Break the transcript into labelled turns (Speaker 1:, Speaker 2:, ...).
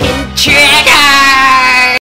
Speaker 1: in